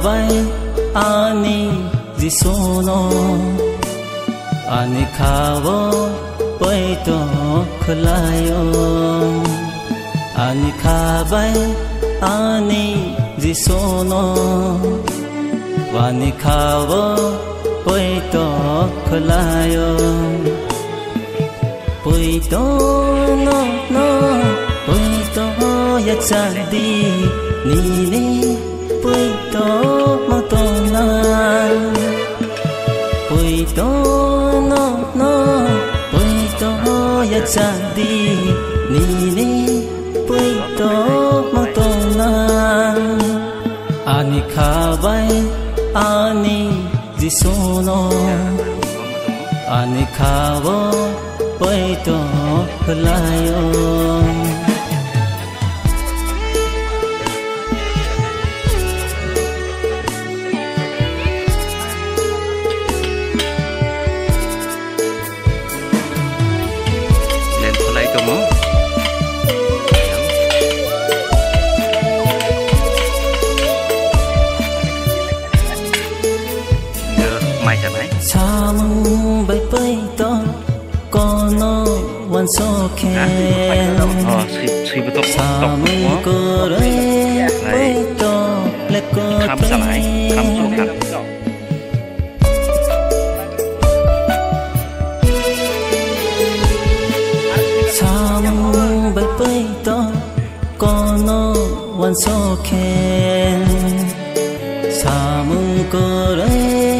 सबै आनि दिसोनो अनि खाओ पैतो खुलायो। अनि खाबै आनि दिसोनो अनि खाओ पैतो खुलायो। पैतो न न पैतो यचाल्दी निनी ya cantik Nini Puito Matona Ani khabai Ani Jisono Ani khabo Puito Layo bai bai to so suy suy bút tóc tóc Samu mo ko re bai to khăm chỗ khăm Samu bai bai to kono wan so ken Samu ko re bai to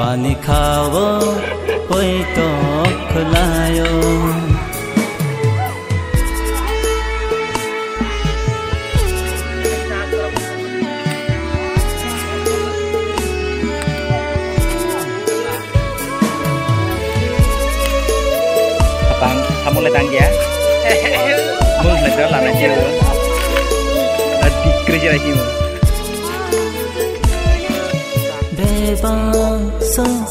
पानी खावो कोई तो खुलायो Abang, kamu letang ya? Letang. Adik kerja lagi. Di sono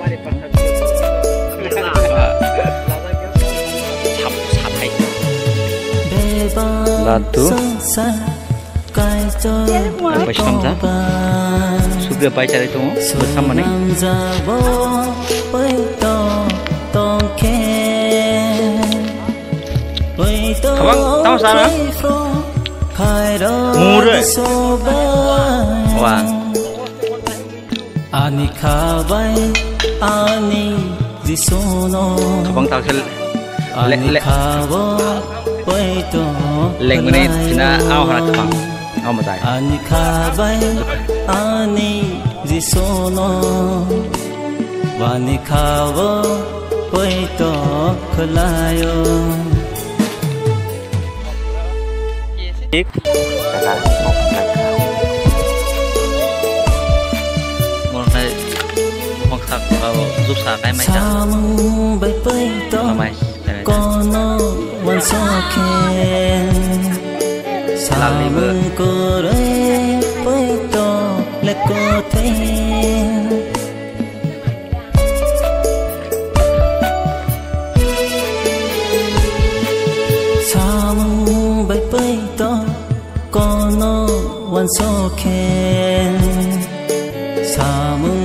Wani kawo poito hulayo bang kamu letang ya mung lega lah nanti lo di kerja lagi mu Bebang sesa Kai itu sudah dikerob, Ren. koba ôi ôi ôi chả là rồi mình là gác lên là bro bare khlai Ya, sawai. chăm sát hay Batu. Apa Islam dah? sudah baca itu bersama nih Abang, tahu sana? Murah. Wah. Ani kawai ani le Ani matai Ani ani disono Wani kawo poito là một lần một này một thật vào giúp xả cái máy to mà mày ken Samu ko re bai to le ko thai 속엔 삼은